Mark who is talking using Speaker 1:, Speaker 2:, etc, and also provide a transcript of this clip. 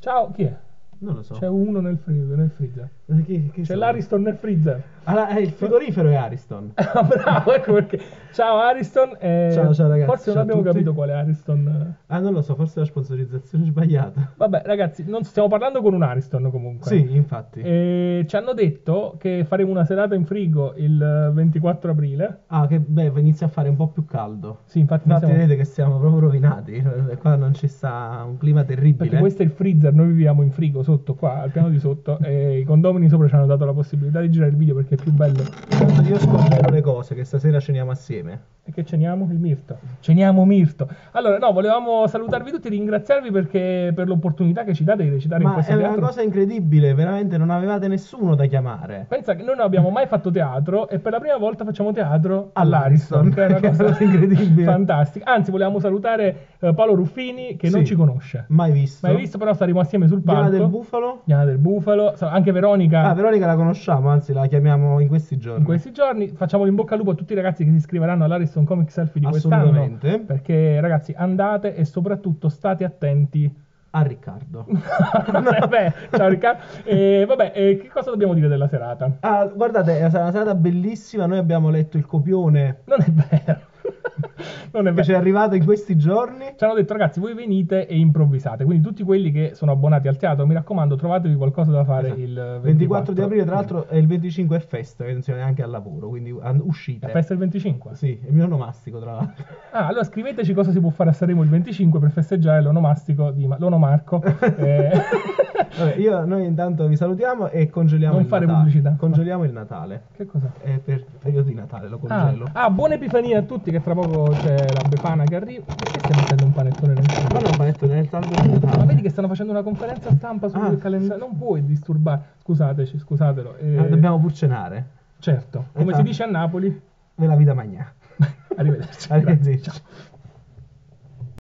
Speaker 1: Ciao, chi è?
Speaker 2: Non lo so.
Speaker 1: C'è uno nel, frigo, nel freezer.
Speaker 2: Eh, chi- chi
Speaker 1: C'è
Speaker 2: sono?
Speaker 1: l'Ariston nel freezer.
Speaker 2: Ah, eh, il frigorifero è Ariston.
Speaker 1: Ah, bravo, ecco perché. Ciao Ariston. eh,
Speaker 2: Ciao, ciao, ragazzi,
Speaker 1: Forse non
Speaker 2: ciao a
Speaker 1: abbiamo
Speaker 2: tutti.
Speaker 1: capito quale Ariston.
Speaker 2: Ah, non lo so, forse è la sponsorizzazione sbagliata.
Speaker 1: Vabbè, ragazzi, non stiamo parlando con un Ariston comunque.
Speaker 2: Sì, infatti.
Speaker 1: E ci hanno detto che faremo una serata in frigo il 24 aprile.
Speaker 2: Ah, che beh, inizia a fare un po' più caldo.
Speaker 1: Sì, infatti,
Speaker 2: Infatti
Speaker 1: siamo-
Speaker 2: vedete che siamo proprio rovinati. Eh, Qua non ci sta un clima terribile.
Speaker 1: Perché questo è il freezer, noi viviamo in frigo sotto qua, al piano di sotto, e i condomini sopra ci hanno dato la possibilità di girare il video perché è più bello.
Speaker 2: Io scongelo le cose che stasera ceniamo assieme.
Speaker 1: E che ceniamo? Il mirto. Ceniamo mirto. Allora, no, volevamo salutarvi tutti, ringraziarvi perché per l'opportunità che ci date di recitare in
Speaker 2: Ma
Speaker 1: questo
Speaker 2: è una
Speaker 1: teatro.
Speaker 2: cosa incredibile, veramente non avevate nessuno da chiamare.
Speaker 1: Pensa che noi non abbiamo mai fatto teatro e per la prima volta facciamo teatro
Speaker 2: All'Ariston,
Speaker 1: che è una cosa
Speaker 2: incredibile.
Speaker 1: fantastica. Anzi, volevamo salutare eh, Paolo Ruffini che non
Speaker 2: Sì.
Speaker 1: ci conosce.
Speaker 2: Mai visto.
Speaker 1: Ma hai visto però staremo assieme sul palco.
Speaker 2: Diana del Bufalo?
Speaker 1: Diana del Bufalo, anche Veronica.
Speaker 2: Ah, Veronica la conosciamo, anzi la chiamiamo in questi giorni.
Speaker 1: in questi giorni facciamo l'in bocca al lupo a tutti i ragazzi che si iscriveranno all'Ariston Comic Selfie di quest'anno perché ragazzi andate e soprattutto state attenti
Speaker 2: A Riccardo.
Speaker 1: Vabbè, ciao Riccardo e vabbè e che cosa dobbiamo dire della serata?
Speaker 2: Ah, guardate, è stata una serata bellissima. Noi abbiamo letto il copione
Speaker 1: non è vero non è
Speaker 2: che ci è
Speaker 1: vero
Speaker 2: arrivato in questi giorni.
Speaker 1: ci hanno detto ragazzi voi venite e improvvisate quindi tutti quelli che sono abbonati al teatro mi raccomando trovatevi qualcosa da fare
Speaker 2: Esatto.
Speaker 1: il 24,
Speaker 2: 24 di aprile, tra l'altro, e il 25 è festa, che insieme anche al lavoro, quindi uscite.
Speaker 1: la festa del 25
Speaker 2: Sì, è il mio onomastico, tra l'altro.
Speaker 1: Ah, allora scriveteci cosa si può fare a Sanremo il 25 per festeggiare l'onomastico di Ma- l'onomarco. Eh,
Speaker 2: Vabbè, io, noi intanto vi salutiamo e congeliamo
Speaker 1: Non
Speaker 2: il
Speaker 1: fare
Speaker 2: Natale.
Speaker 1: pubblicità.
Speaker 2: Congeliamo il Natale.
Speaker 1: che cos'è?
Speaker 2: È per il periodo di Natale, lo
Speaker 1: Ah,
Speaker 2: congelo.
Speaker 1: ah, buona Epifania a tutti che tra poco c'è la Befana che arriva. Perché stai mettendo un panettone nel
Speaker 2: Ma
Speaker 1: cibo?
Speaker 2: non detto nel talbo di Natale.
Speaker 1: Ma vedi che stanno facendo una conferenza stampa sul
Speaker 2: Ah,
Speaker 1: calendario. Non puoi disturbare. Scusateci, scusatelo. Eh,
Speaker 2: Ah, dobbiamo pur cenare.
Speaker 1: Certo, come si
Speaker 2: Esatto.
Speaker 1: dice a Napoli.
Speaker 2: Ve la vita magna.
Speaker 1: Arrivederci.
Speaker 2: Arrivederci.
Speaker 1: Ciao.